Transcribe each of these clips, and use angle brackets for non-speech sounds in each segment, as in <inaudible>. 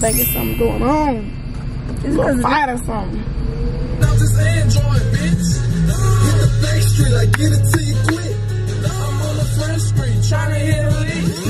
thinking something going on. It's a fight or something. Bitch. Hit the back street, it till you. I'm on the front street, trying to hit a.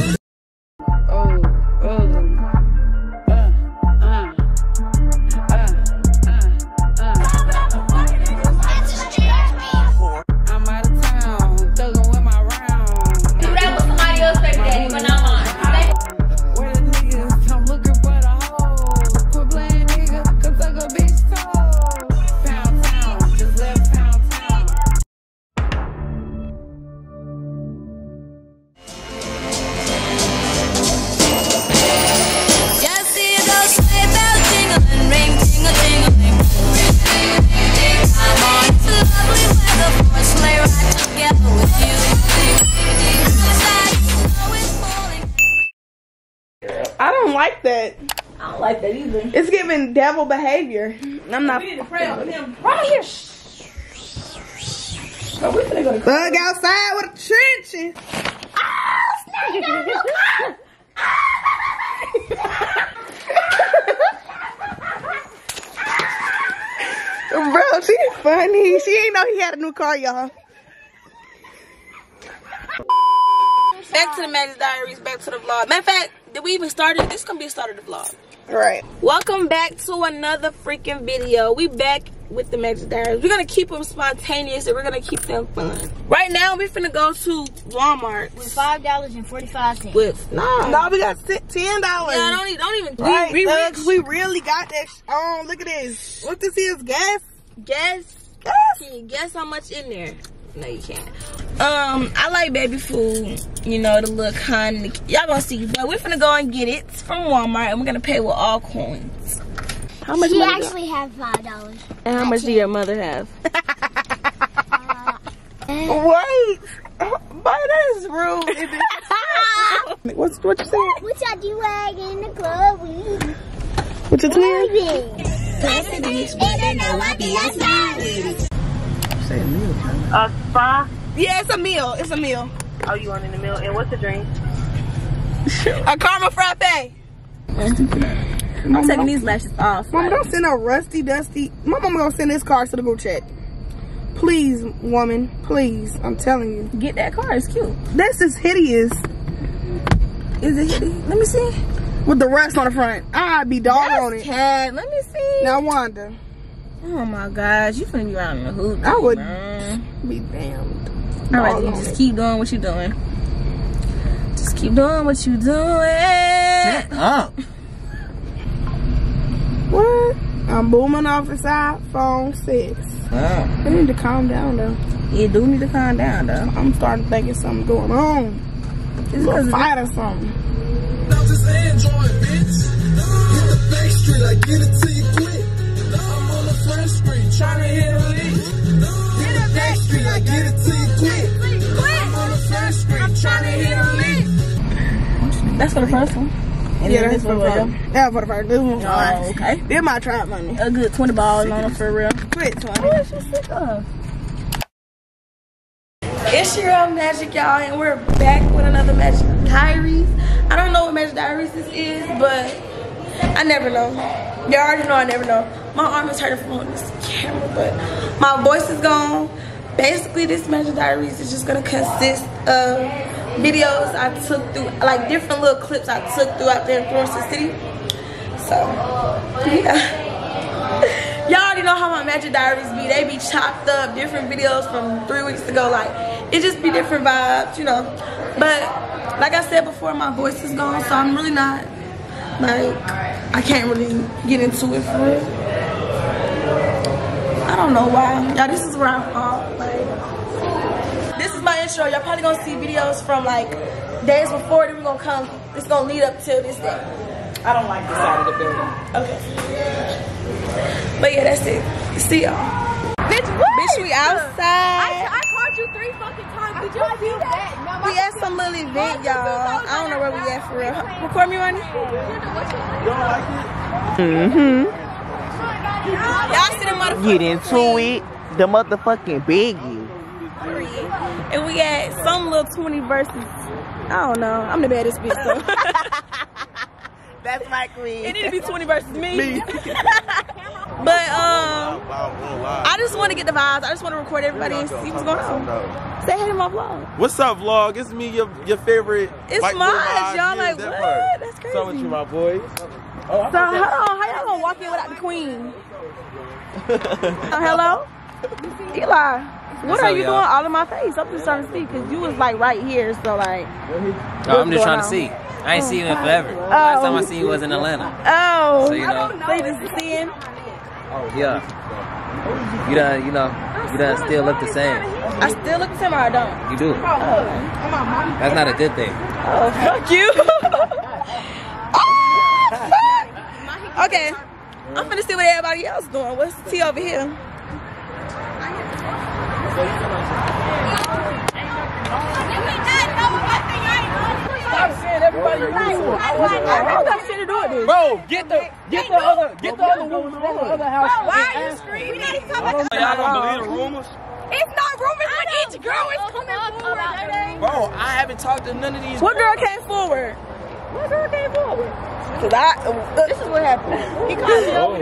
don't like that either. It's giving devil behavior. I'm not. We need to pray on him. Right here. Oh, we finna go to Bug outside with a trenching. <laughs> Bro, she's funny. She ain't know he had a new car, y'all. Back to the Magic Diaries, back to the vlog. Matter of fact, did we even start it? This is gonna be the start of the vlog. Right. Welcome back to another freaking video. We back with the Magic Diaries. We're gonna keep them spontaneous and we're gonna keep them fun. Right now, we're finna go to Walmart With five dollars and forty five cents. with nah. No, we got ten dollars. Yeah, don't even, don't even. Right, we, we, uh, we really got that. Sh- oh, look at this. What this is? Gas. guess. Gas. Can you guess how much in there? No, you can't. Um, I like baby food. You know, the look honey. Y'all gonna see, but we're gonna go and get it from Walmart, and we're gonna pay with all coins. How much She actually five dollars. and how much do your mother have? <laughs> Wait. <laughs> But that is rude. <laughs> What's what you saying? What y'all do in the club? What's your twin? leaving. Say a meal. A spa? Yeah, it's a meal. It's a meal. Oh, you want in the middle? And what's the drink? <laughs> A caramel frappe. I'm taking these lashes off. Mama, don't send a rusty, dusty. My mama gonna send this car to the group chat. Please, woman, please. I'm telling you. Get that car. It's cute. This is hideous. Is it? hideous? Let me see. With the rust on the front. I'd be dog on That's it. cat. Let me see. Now, Wanda, Oh my gosh, you finna be around in the hood. I would- man. be damned. All right, you just keep doing what you're doing. Just keep doing what you're doing. up. What? I'm booming off the side. Phone six. Oh. I need to calm down though. You do need to calm down though. I'm starting thinking something going on. It's A little 'cause fight or something. Trying to hit a lick. Hit the back street, like get it till you quit. I'm on the front street, trying to hit a lick. that's for the first one. And Yeah, then that's for the one first. real. Yeah, for the first. This one's Oh, okay. They're my trap money. A good 20 balls on it for real. Quit, Tony. Oh, what is you sick of? It's your girl Magic, y'all, and we're back with another Magic Diaries. I don't know what Magic Diaries this is, but I never know. Y'all already know I never know. My arm is hurting from holding this camera, but my voice is gone. Basically, this Magic Diaries is just gonna consist of videos I took through, like different little clips I took throughout the Influencer City. So, yeah. <laughs> Y'all already know how my Magic Diaries be. They be chopped up, different videos from three weeks ago. Like, it just be different vibes, you know. But, like I said before, my voice is gone, so I'm really not, like, I can't really get into it for real. I don't know why. Y'all, this is where I fall. Like, this is my intro. Y'all probably gonna see videos from, like, days before. Then we're gonna come, it's gonna lead up till this day. I don't like this side of the building. Okay. But yeah, that's it. See y'all. Bitch, what? Bitch, we outside. I called you three fucking times. Did you see that? We at some little event, y'all. I don't know where we at for real. Record me, Ronnie. Mm-hmm. Y'all see the motherfucker. Get into it. The motherfucking biggie. And we at some little 20 verses. I don't know. I'm the baddest bitch, so. <laughs> That's my queen. It need to be 20 versus me. Me. <laughs> but um, I just want to get the vibes. I just want to record everybody and see what's going on. Say hey to my vlog. What's up, vlog? It's me, your your favorite. It's white boy mine. Y'all Yeah, like, that what? part. That's What's up with crazy. you, my boy? Oh, So hold on, how y'all gonna walk in without the queen? Oh, hello, Eli. What What's are up, you doing all in my face? I'm just trying to see because you was like right here, so like. I'm just trying going to see. I ain't seen you in oh. forever. Last time I seen you was in Atlanta. Oh, So, you know. so you just seeing? Yeah. You done, you know, you done still look the same. I still look the same or I don't? You do. Oh, That's not a good thing. oh fuck you. <laughs> Fuck. Okay, I'm gonna see what everybody else is doing. What's the tea over here? Stop saying everybody I don't got shit to do with this. Bro, get the get the other get the other woman from the other house. Why are you screaming? Y'all don't believe the rumors? It's not rumors when each girl is coming forward. Bro, I haven't talked to none of these. What girl came forward? What girl came forward? Cause I, uh, this is what happened. He called me over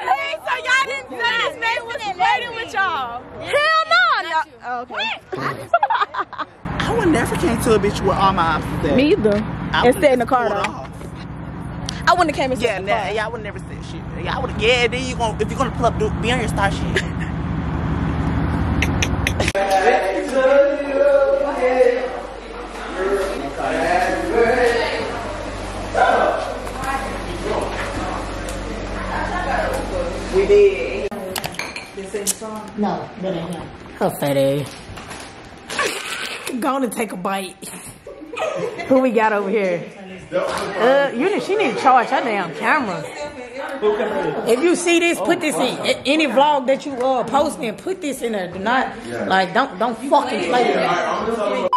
Hey, so y'all didn't say this man was flirting with y'all? Hell no. no. Oh, okay. <laughs> I would never came to a bitch with all my options. there. Me either. I And would've sat in the car pulled though. off. I wouldn't have came and Yeah, sat in the nah, car. yeah, I would never say shit. Yeah, I would. Yeah, then you gonna if you're gonna pull up, do, be on your star shit. <laughs> we did. No, that ain't him. Her fat ass. Go on and take a bite. Who we got over here? Uh, you need, she need to charge her damn camera. If you see this, put this in any vlog that you uh posting. Put this in there. Do not like don't don't fucking play with it.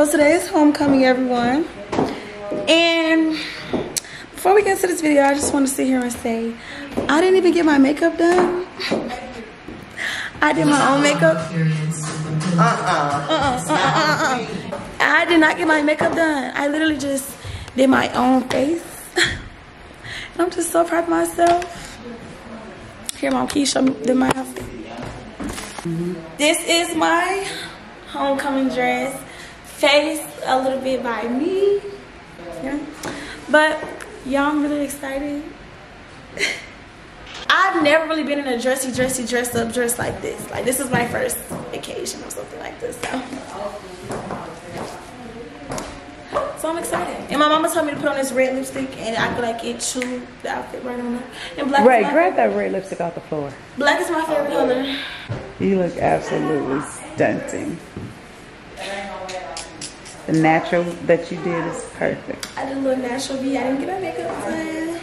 So today is homecoming, everyone. And before we get into this video, I just want to sit here and say, I didn't even get my makeup done. I did my own makeup. Uh-uh. Uh-uh, uh-uh. I did not get my makeup done. I literally just did my own face. <laughs> and I'm just so proud of myself. Here, Mom, me the- my outfit? This is my homecoming dress. Face a little bit by me. Yeah. But y'all, I'm really excited. <laughs> I've never really been in a dressy, dressy, dress up dress like this. Like this is my first occasion or something like this. So, so I'm excited. And my mama told me to put on this red lipstick, and I feel like it chewed the outfit right on there. And black. Ray, is my, grab that red lipstick off the floor. Black is my favorite color. You look absolutely stunting. The natural that you did is perfect. I did a little natural V. I didn't get my makeup done.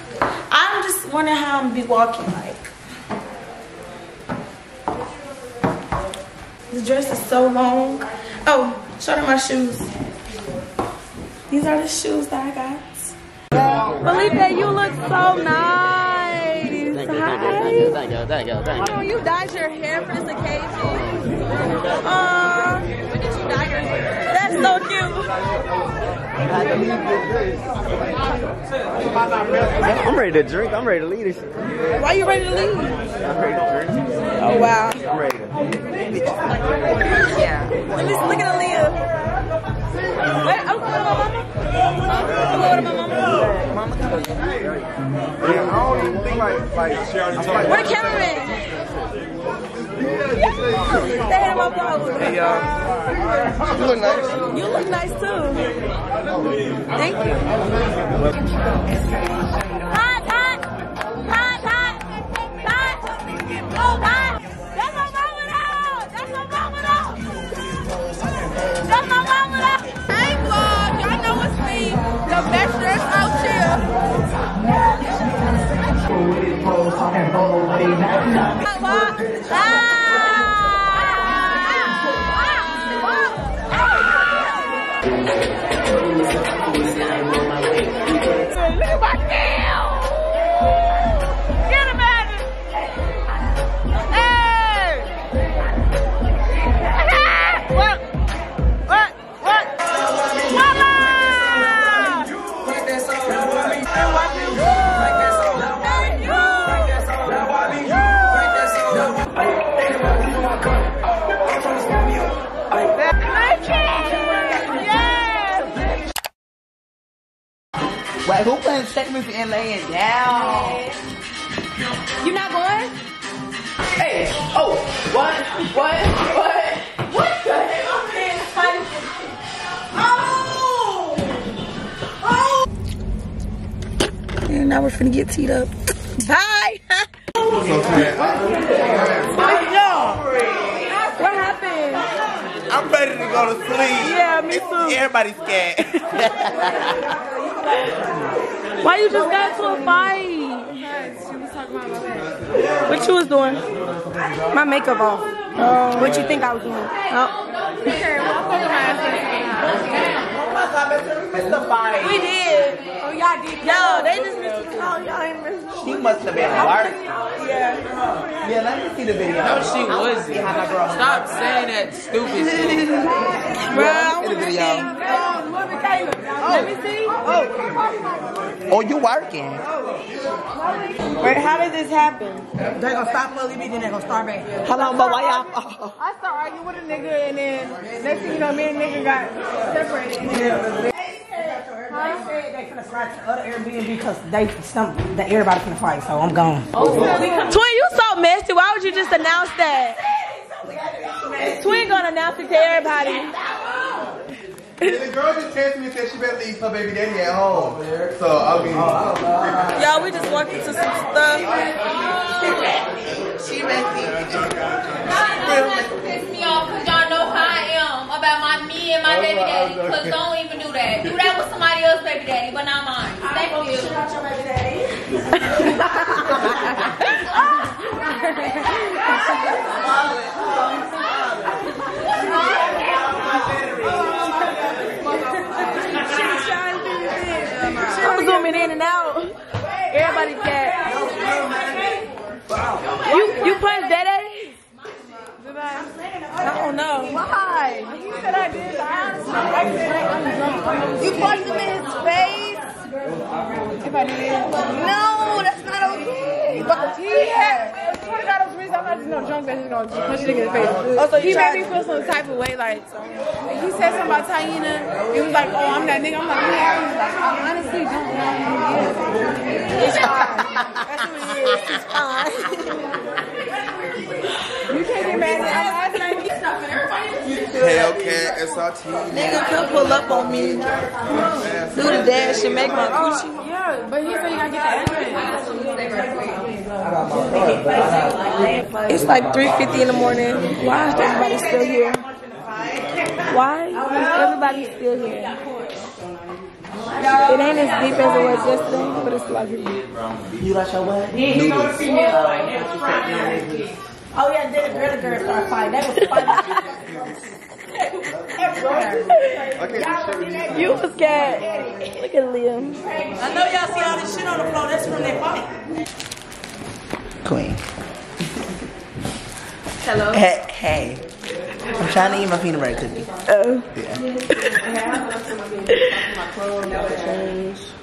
I'm just wondering how I'm gonna be walking like. The dress is so long. Oh, show them my shoes. These are the shoes that I got. Felipe, you look so nice. Thank you, thank you, thank you, thank you, thank Oh, you. you dyed your hair for this occasion. Uh, so cute. I'm ready to drink. I'm ready to lead this. Why you ready to leave? I'm ready to drink. Oh wow. I'm ready to. Yeah. Let me look at Aaliyah. Wait, I'm going with my mama. I'm going with my mama. Yeah, I don't even think like like she already told me. Where the cameraman? Hey to my vlog. Hey y'all. You look nice. You look nice too. Thank you. Hot, hot, hot, hot, hot, oh, hot. That's my mama. That's my mama. That's my mama. Hey. Y'all know it's me, the best dress out here. Look Like who playing statements and down? You not going? Hey, oh, what, what, what, what the hell? Oh! Oh! And now we're finna get teed up. Bye. what happened? I'm ready to go to sleep. Yeah, me too. Everybody's scared. <laughs> Why you just got into a fight? What you was doing? My makeup off. what you think I was doing? Oh. Missed the fight. We did. Oh, y'all did. Yo, they just missed the call. Oh, y'all ain't missed She must have been work. Yeah. Yeah, let me see the video. No, she wasn't. Stop saying that stupid shit. Bro, see the video. Oh. Let me see. Oh, Oh, you working? Wait, how did this happen? They're gonna stop fully me, then they're gonna start back. How long, but why y'all? I started arguing with a nigga, and then next thing you know, me and nigga got separated. They said they finna scratch the other Airbnb because they some that everybody finna fight, so I'm gone. Twin, you so messy. Why would you just announce that? Twin gonna announce it to everybody. The girl just texted me and said she better leave her baby daddy at home. So I mean, Y'all, we just walked into some stuff. She messy. piss me off because y'all know how I am about my me and my baby daddy. Because don't even do that. Do that with somebody else's baby daddy, but not mine. Thank you. I'm <laughs> <laughs> <laughs> zooming in and out. Everybody's cat. You you punched Daddy? I don't know. Why? You said I did. You punched him in his face? If I did. No, that's not okay. But He had, swear to God, I was reason I'm not just no drunk that he's gonna punch a nigga in the face. Oh, so he made me feel some type of way, like, so. He said something about Taina. He was like, oh, I'm that nigga. I'm like, yeah. He was like, I honestly don't know who he is. It's fine. That's who he is. It's fine. you can't get mad at him. Last night, he stopping everybody. Hellcat, SRT. Nigga could pull up on me, do the dash and make my Gucci. Yeah, but he said you gotta get the address. It's like 3.50 in the morning. Why is everybody still here? Why is everybody still here? It ain't as deep as it was yesterday, but it's a lot of. You like your what? Oh yeah, then the girl and girl started fighting. That was <laughs> funny. <laughs> You was scared. Look at Liam. I know y'all see all this shit on the floor. That's from that fight. Queen. Hello. Hey, hey. I'm trying to eat my peanut butter cookie. Oh. <laughs>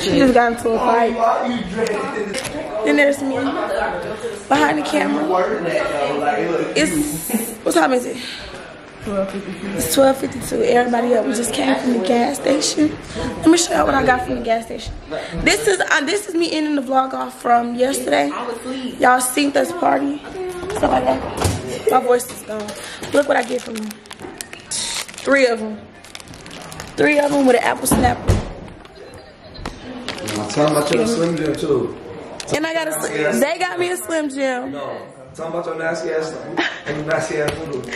She just got into a fight. Then there's me behind the camera. It's what time is it? It's 12:52. Everybody up. We just came from the gas station. Let me show y'all what I got from the gas station. This is uh, this is me ending the vlog off from yesterday. Y'all seen this party? Stuff like that. My voice is gone. Look what I get from them. Three of them. Three of them with an apple snapper. Tell them about your Slim Jim too. And I got a. sli- They got me a Slim Jim. No. Tell them about your nasty ass, your nasty ass noodles.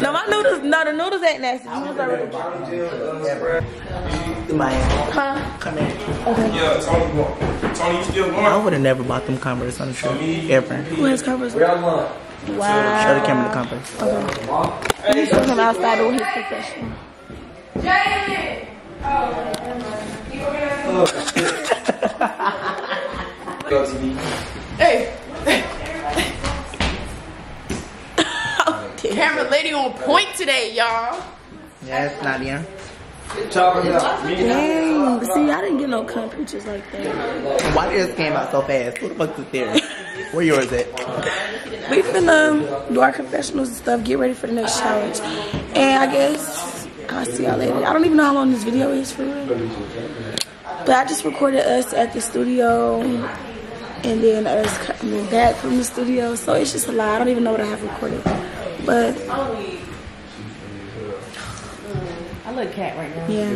No, my noodles. No, the noodles ain't nasty. The noodles are really good. Huh? Come here. Okay. Yeah, Tony, Tony, you still going? I would have never bought them Converse on the trip. Ever. Who has covers? Wow. Wow. Show the camera the Converse. Okay. He's from outside doing his profession. Oh. <laughs> Hey. Camera lady on point today, y'all. Yes, Nadia. Dang. but See, I didn't get no cum pictures like that. Why did this came out so fast? Who the fuck is there? Where yours at? We finna do our confessionals and stuff, get ready for the next challenge. And I guess I'll see y'all later. I don't even know how long this video is for real. But I just recorded us at the studio and then us coming back from the studio. So it's just a lot. I don't even know what I have recorded. But I look cat right now. yeah.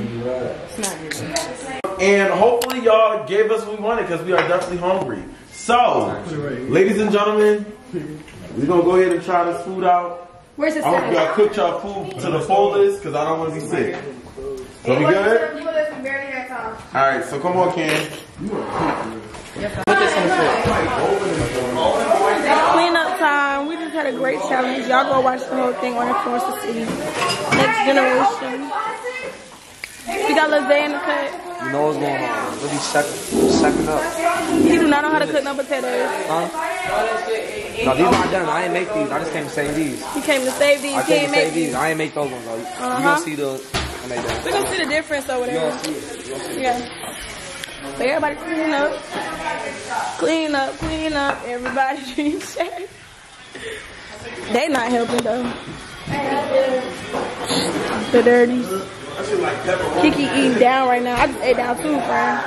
It's not good. And hopefully y'all gave us what we wanted because we are definitely hungry. So, ladies and gentlemen, we're gonna go ahead and try this food out. Where's the I hope y'all cooked y'all food to the fullest because I don't want to be sick. So we good? Alright, so come on, Ken. Cleanup time. We just had a great challenge. Y'all go watch the whole thing on Influence to see. Next generation. We got Lizzie in the cut. You know what's going on. Really sucking, sucking up. He do not know how to cook no potatoes. Huh? No, these aren't done. I ain't make these. I just came to save these. He came to save these. I He came ain't to save make these. these. I ain't make those ones though. You Uh-huh. gonna see the when they done. We gonna see the difference or You whatever. gonna see it. You gonna see it. Yeah. So everybody clean up. Clean up, clean up. Everybody <laughs> drink shake. They not helping though. The dirty. Kiki eating down right now. I just ate down too, friend.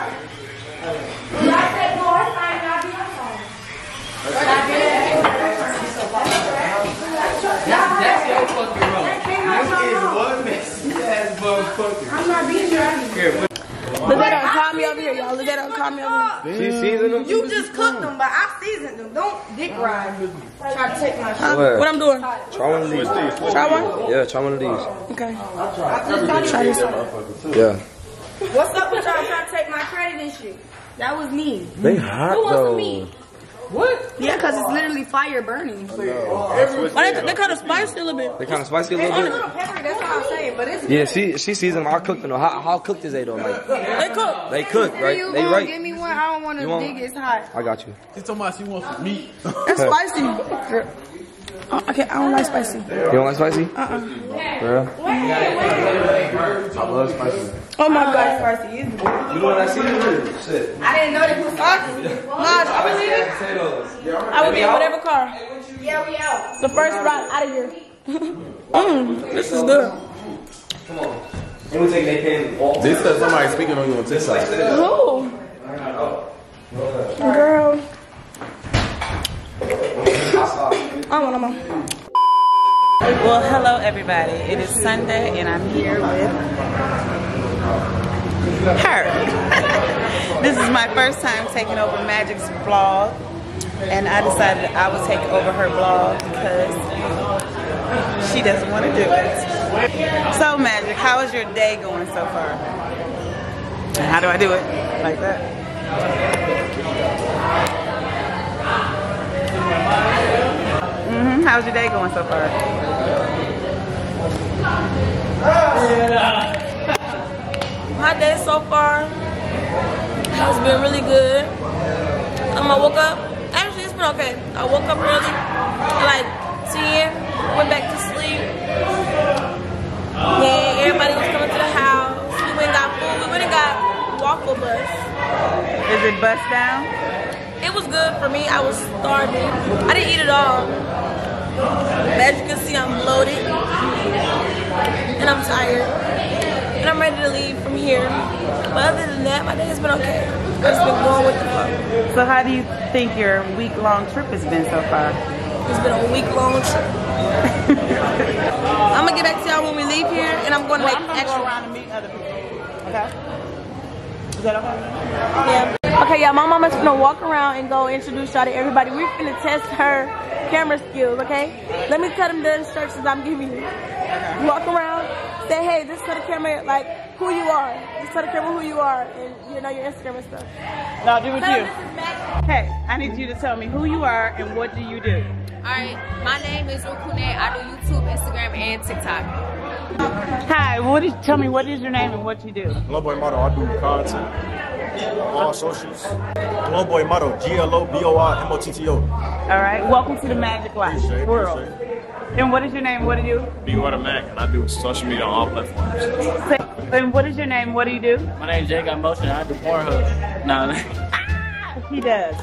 That's your fucking wrong. You is one messy ass motherfucker. I'm not being Here, Lizette don't call me over here, y'all. Lizette don't call me over here. She seasoned them? You just cooked them, but I seasoned them. Don't dick ride. Try to take my shit. Where? What I'm doing? Try one of these. Try one? Yeah, try one of these. Okay. Try this one. Yeah. What's up with y'all trying to take my credit and shit? That was me. They hot Who wants though. some meat? What? Yeah, because it's literally fire burning. Oh, Why they, they kind of spicy a little bit. They kind of spicy a It's little a bit. little peppery, that's what I'm saying, but it's Yeah, she she seasoned them. I cooked them. How, how cooked is they though? Like They cook. they cook, right? You They gonna right. Give me one. I don't want to You want- dig it's hot. I got you. She talking about she wants some meat. That's <laughs> spicy. Oh, okay, I don't like spicy. You don't like spicy? Uh-uh. Girl. I love spicy. Oh my god, spicy You know what I see? Shit. I didn't know that was spicy. Nah, I believe it. I would be in whatever car. Yeah, we out. The first ride out of here. Mmm, <laughs> this is good. Come on. You would take they pay all. This says somebody speaking on you on TikTok. Who? Girl. I want them. Well, hello everybody. It is Sunday and I'm here with her. <laughs> this is my first time taking over Magic's vlog and I decided I would take over her vlog because she doesn't want to do it. So Magic, how is your day going so far? And how do I do it? Like that? Hmm How's your day going so far? My day so far has been really good. Um, I woke up. Actually, it's been okay. I woke up early, like 10, went back to sleep. Yeah, everybody was coming to the house. We went and got food. We went and got waffle bus. Is it bust down? It was good for me. I was starving. I didn't eat it all. But as you can see, I'm bloated. And I'm tired. And I'm ready to leave from here. But other than that, my day has been okay. I've just been going with the flow. So how do you think your week-long trip has been so far? It's been a week-long trip. <laughs> I'm gonna get back to y'all when we leave here, and I'm gonna Well, make I'm extra. go around and meet other people. Okay. Is that okay? Yeah. Okay, y'all, my mama's gonna walk around and go introduce y'all to everybody. We're gonna test her camera skills, okay? Let me tell them the instructions I'm giving you. Walk around, say, hey, this tell the camera, like, who you are. Just tell the camera who you are and, you know, your Instagram and stuff. No, I'll do with Tell you. them this is Mac. Hey, I need you to tell me who you are and what do you do. Alright, my name is Rukune. I do YouTube, Instagram, and TikTok. Hi, what is, tell me what is your name and what you do. Glow Boy Model, I do content. All socials. Glow Boy Model, G L O B O I M O T T O. All right, welcome to the Magic Life Appreciate it, world. And what is your name? What do you do? B Water Mac, and I do social media on all platforms. do? And what is your name? What do you do? My name's Jay Got Motion. I do Pornhub. No, <laughs> He does.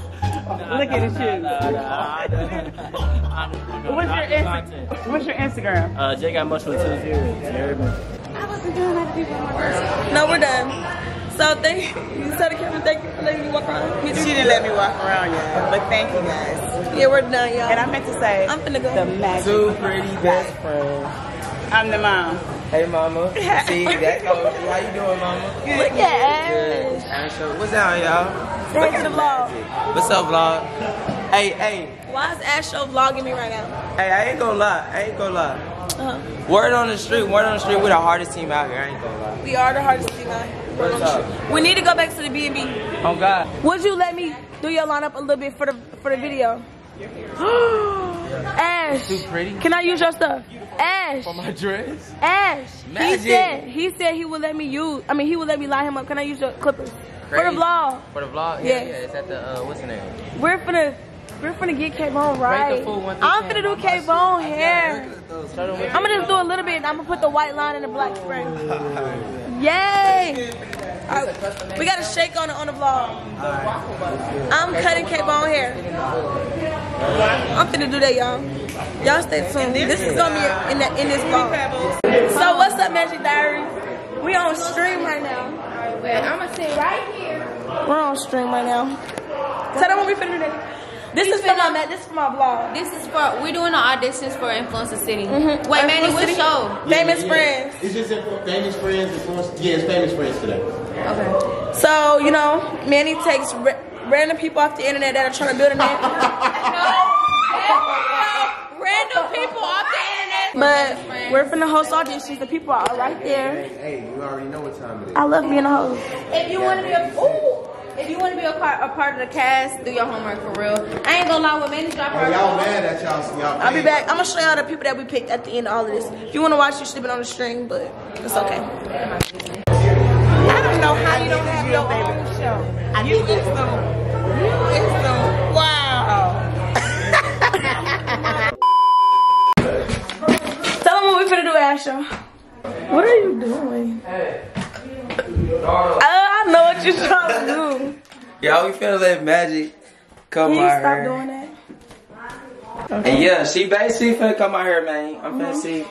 Look at his shoes. <laughs> What's your Insta- What's your Instagram? Uh, Jay Got Motion with two zeros. You heard me? I wasn't doing that to people my person. No, we're done. So thank you. Tell the camera thank you for letting me walk around. She didn't let me walk around yet, but thank you guys. Yeah, we're done, y'all. And I meant to say, I'm finna go. the magic. Two pretty best friends. I'm the mom. Hey, mama. <laughs> See, that goes. How you doing, mama? Look at Ash. Ash, what's down, y'all? Say to the vlog. What's up, vlog? Hey, hey, Why is Ash show vlogging me right now? hey, I ain't gonna lie. I ain't gonna lie. Uh-huh. Word on the street, word on the street, we're the hardest team out here. I ain't gonna lie. We are the hardest team out here. What's up? We need to go back to the B&B. Oh, God. Would you let me do your lineup a little bit for the for the video? <gasps> Ash, Too pretty. can I use your stuff? Ash, For my dress? Ash. Magic. He said he said he would let me use. I mean, he would let me line him up. Can I use your clippers for the Crazy. vlog? For the vlog? Yeah. Yeah, yeah. It's at the, uh, what's the name? We're finna we're finna get K Bone right. the full one through I'm 10, finna do mama. K Bone hair. Show them what I'm gonna just do a little bit. I'm gonna put the white line and the black spray. <laughs> Yay! Alright, we gotta shake on it on the vlog. I'm cutting K Bone hair. I'm finna do that, y'all. Y'all stay tuned. This is gonna be in the, in this vlog. So what's up, Magic Diary? We on stream right now. I'm gonna sit right here. We're on stream right now. Tell them what we finna do. Today. This is for my ma- this is for my vlog. This is for we're doing the auditions for Influencer City. Mhm. Wait, Manny, Influencer what City? show? Famous Friends. It's just a famous friends. Influence. Yeah, it's famous friends today. Okay. So, you know, Manny takes ra- random people off the internet that are trying to build a <laughs> name. Random people off the internet. But we're from the host auditions. The people are right there. Hey, you already know what time it is. I love being a host. If you want to be a ooh, if you want to be a part, a part of the cast, do your homework for real. I ain't gonna lie, when Manny drop her, y'all mad at y'all? Y'all. I'll be back. I'm gonna show y'all the people that we picked at the end of all of this. If you wanna watch, you should have been on the stream, but it's okay. I don't know how you don't have your own show. You is some, you is some, wow. Tell them what we finna do, Asha. What are you doing? Uh, I know what you're trying to do. Y'all, we finna let Magic come Can you out stop here. doing that? And yeah, she basically finna come out here, man. I'm finna Mhm. see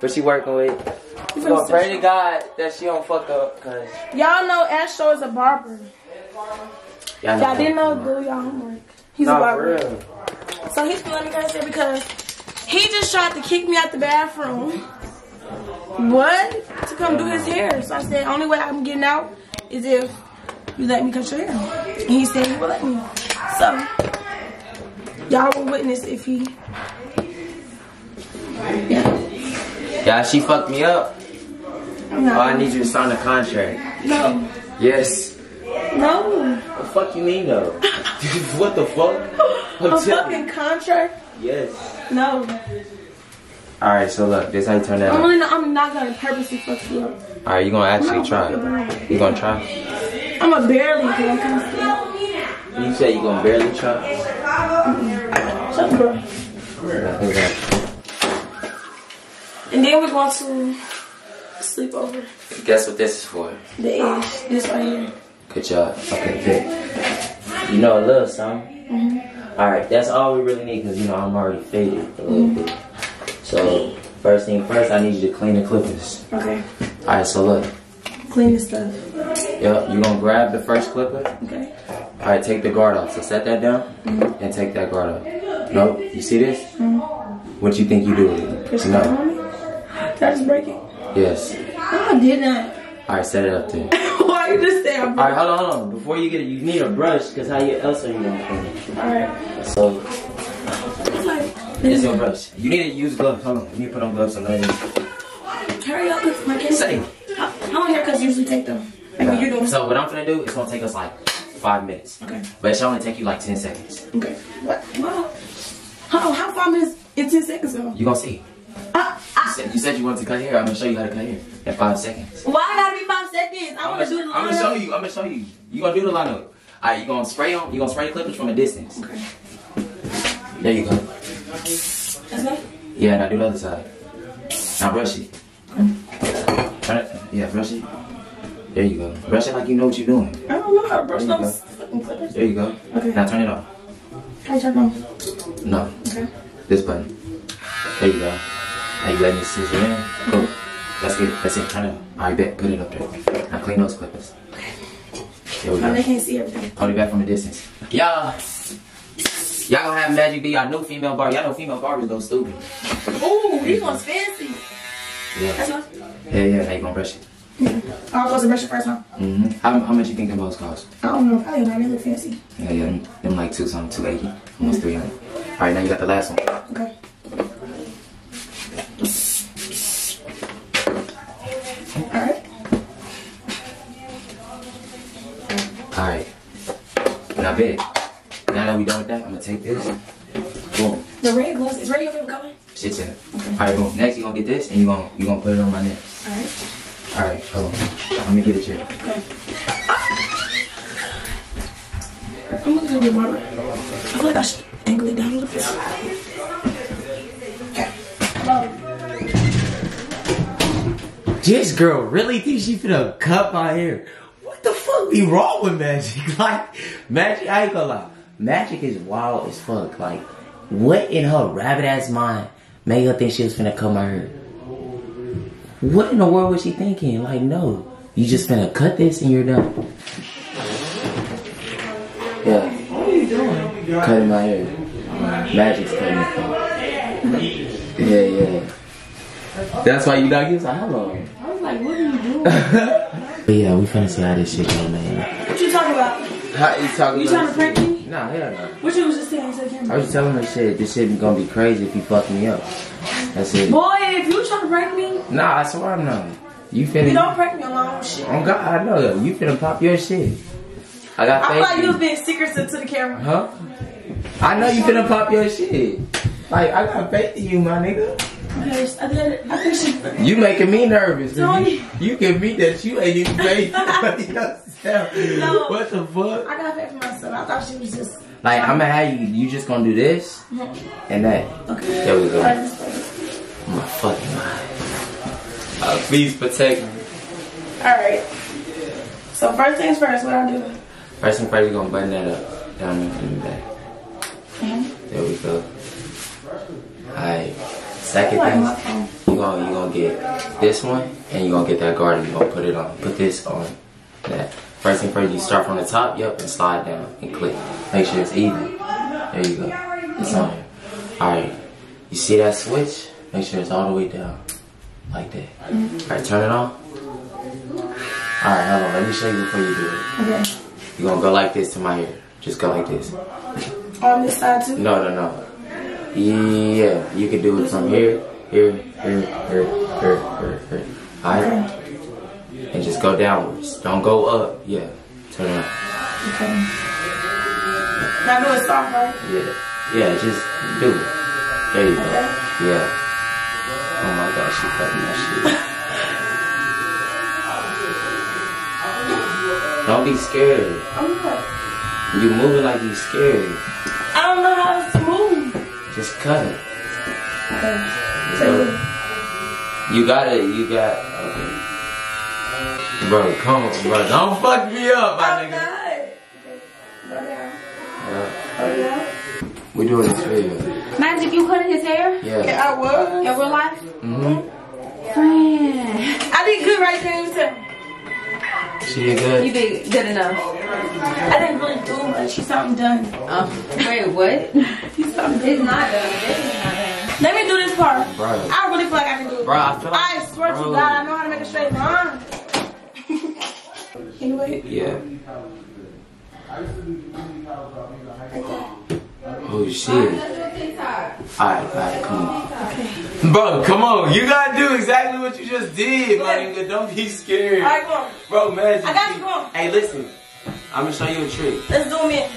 what she working with. You gonna pray to God that she don't fuck up, cause Y'all know Asho is a barber. y'all Y'all didn't know, do y'all homework. He's a barber. real. So he's gonna let me guys there because he just tried to kick me out the bathroom. What? To come do his hair. So I said, only way I'm getting out is if you let me cut your hair. And he said he will let me. So y'all will witness if he Yeah, Yeah, she fucked me up. No. Oh, I need you to sign a contract. No. Yes. No. The fuck you mean though? <laughs> what the fuck? I'm <laughs> A telling you. fucking contract? Yes. No. All right, so look, this how you turn that. I'm really not, I'm not gonna purposely fuck you up. All right, you gonna actually try? You gonna try? I'm a barely kind. You say you gonna barely? Shut up, bro. And then we're going to sleep over Guess what this is for? the edge. This right here. Good job. Okay, good. You know a little something. Mm-hmm. All right, that's all we really need because you know I'm already faded a little bit. So first thing first, I need you to clean the clippers. Okay. All right, so look. Clean this stuff. Yep, you gonna grab the first clipper. Okay. All right, take the guard off. So set that down Mhm. and take that guard off. Nope. You see this? Mhm. What you think you do with it? Push No. on me. Did I just break it? Yes. No, I did not. All right, set it up there. <laughs> Why you just say All right, hold on, hold on. Before you get it, you need a brush because how else are you gonna clean it? Alright. So It's like, it's your brush. You need to use gloves. Hold on. You need to put on gloves and then. hurry up my kids. Say. How how long haircuts usually take them? Like you're doing. So what I'm gonna do is gonna take us like five minutes. Okay. But it should only take you like ten seconds. Okay. What? Hold on, how five minutes in 10 seconds though? You gonna see. Uh, uh. You said, you said you wanted to cut hair. I'm gonna show you how to cut hair in five seconds. Why I gotta be five seconds? I I'm wanna do the gonna, I'm gonna show you. I'm gonna show you. You gonna do the lineup. All right, you gonna spray on. You gonna spray the clippers from a distance. Okay. There you go. That's good? Yeah, now do the other side. Now brush it. Yeah, brush it. There you go. Brush it like you know what you're doing. I don't know how to brush There those fucking clippers. There you go. Okay. Now turn it off. How you turn on? No. Okay. This button. There you go. Now you let me scissor in. Cool. Let's it. That's it. Turn it. Alright, bet. Put it up there. Now clean those clippers. There we Oh, they can't see everything. Hold it back from a distance. Y'all. Y'all gonna have Magic be our new female bar. Y'all know female barbers go stupid. Ooh, these ones fancy. Yeah. Yeah, yeah. How you gonna brush it? I'm supposed to brush it first, huh? Mm-hmm. How, how much you think them bows cost? I don't know. Probably not. They look fancy. Yeah, yeah. Them, them like two something, two eighty, almost three hundred. All right, now you got the last one. Okay. All right. All right. Now, bet. Now that we done with that, I'm gonna take this. Boom. The red gloves is ready your favorite color. Shit's in it. All right, boom. Next, you're gonna get this, and you gonna you gonna put it on my neck. All right. All right, hold on. Let me get a chair. I'm looking at your barber. I feel like I should angle it down a little bit. Okay. This girl really thinks she finna cut my hair. What the fuck be wrong with Magic? <laughs> Like, Magic, I ain't gonna lie. Magic is wild as fuck. Like, what in her rabbit ass mind made her think she was finna cut my hair? What in the world was she thinking? Like, no. You just finna cut this and you're done. Yeah. What are you doing? Cutting my hair. Magic's cutting it. Yeah, yeah. That's why you not give us a hello. I was like, what are you doing? <laughs> But yeah, we finna see how this shit go, man. what you talking about? How you talking You trying to prank me? Nah, hell no. What you was just saying? I was just telling her shit. This shit gonna be crazy if you fuck me up. That's it. Boy, if you trying to prank me, Nah, I swear I'm not. You finna. you don't prank me on my own shit. Oh God, I know. You finna pop your shit. I got I faith. like in you was being secretive to the camera. Huh? I know you finna pop your shit. Like I got faith in you, my nigga. Okay, I did. I think she. You making me nervous. Tony. You, you give me that you ain't even <laughs> faith. <laughs> No. What the fuck? I got faith for myself. I thought she was just. Like I'ma have you. You just gonna do this and that. Okay. There we go. Alright, this way. My fucking mind. Uh, please protect me. Alright. So first things first, what I do? First thing first, you gonna button that up down in the back. There we go. Alright. Second thing, you gonna you gonna get this one and you gonna get that guard and you gonna put it on. Put this on that. First thing first, you start from the top, yep, and slide down and click. Make sure it's even. There you go. It's on here. Alright. You see that switch? Make sure it's all the way down. Like that. Alright, turn it on. Alright, hold on. Let me show you before you do it. Okay. You're gonna go like this to my ear. Just go like this. On this side too? No, no, no. Yeah, you can do it from here, here, here, here, here, here, here. Alright? And just go downwards. Don't go up. Yeah. Turn it on. Okay. Now do it soft, right? Yeah. Yeah, just do it. There you go. Yeah. Oh my gosh, she cutting that shit. <laughs> Don't be scared. I'm not. You moving like you scared. I don't know how to move. Just cut it. Okay. So, you got it. You got. Okay. Bro, come on, bro. Don't fuck me up, my nigga. Oh yeah. We doing this video. Magic, you cutting his hair? Yeah. Yeah, I was. In real life? Mm-hmm. Friend. I did good right there. You tell me. She did good. You did good enough. I didn't really do much. She saw me done. Oh, wait, what? <laughs> You saw me done. It's not done. This is not done. Let me do this part. Bro. I really feel like I can do it. Bro, I feel like- I swear bro. to God, I know how to make a straight line. Anyway, Yeah. Oh shit. Alright, alright, come on. Bro, come on. You gotta do exactly what you just did, my nigga. Don't be scared. Alright, come on. Bro, man. I got you, come on. Hey, listen. I'm gonna show you a trick. Let's do in.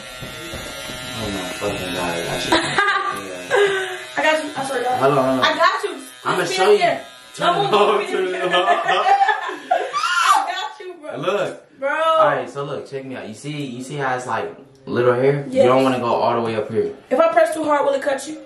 Oh my fucking god. I should- <laughs> I got you. I swear to God. Hold on, hold on. I got you. I'ma Just show you. there. Turn Don't it <laughs> move. on, turn it <laughs> on. I got you, bro. Look. Bro. Alright, so look, check me out. You see, you see how it's like little hair? Yes. You don't want to go all the way up here. If I press too hard, will it cut you?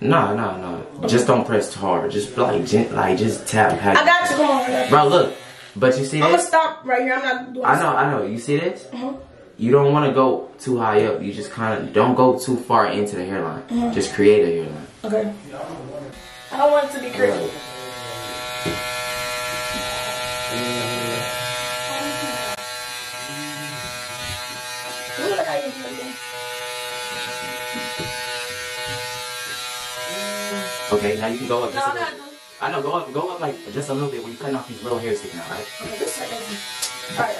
No, no, no. Just don't press too hard. Just like, gen- like just tap. How I got you. Come on. Bro, look. But you see I'm gonna stop right here. I'm not doing I know, I know. You see this? Uh-huh. You don't want to go too high up. You just kind of don't go too far into the hairline. Mhm. Just create a hairline. Okay. I don't want it to be crazy. Okay, now you can go up. No, Just a I'm little. not. I know, go up, go up like just a little bit. when you're cutting off these little hairs sticking out, right? Okay, this second. All right.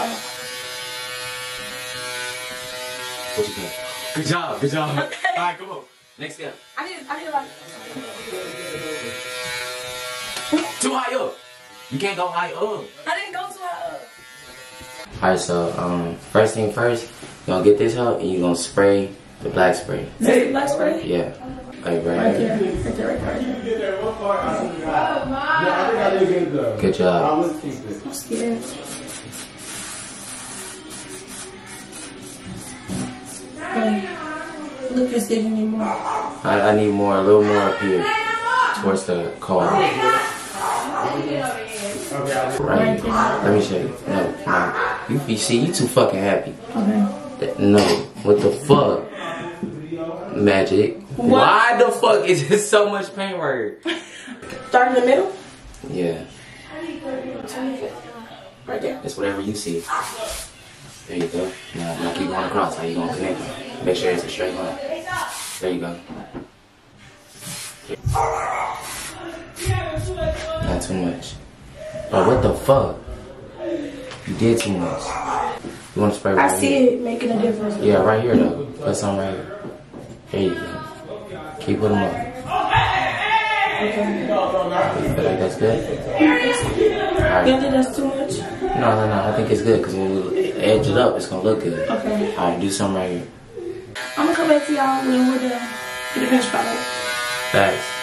Oh. What you think? Good job, good job. All right, come on. Next step. I need. I need like. Too high up. You can't go high up. I didn't go too high. Alright, so um, first thing first, you're gonna get this out and you gonna spray the black spray. Is this the black spray? Yeah. Like right, Right here. there. Right there. Right there. Right there. Good job. I'm scared. Um, Look, it's giving me more. I, I need more, a little more up here towards the car. Right. Let me show you. No, no. You, you see, you too fucking happy. Okay. No. What the fuck? Magic. Why the fuck is there so much paint right here? Start in the middle. Yeah. Right there. It's whatever you see. There you go. Now, now keep going across. How you gonna connect? Make sure it's a straight line. There you go. Not too much. But what the fuck? You did too much. You wanna spray right I see here? it making a difference. Yeah, right here though. Put some right here. There you go. Keep putting them up. You feel like that's good? You don't think that's too much? No, no, no. I think it's good because when we edge it up, it's gonna look good. Okay. All right, do something right here. I'm gonna come back to y'all when we're done with the finish product. Facts.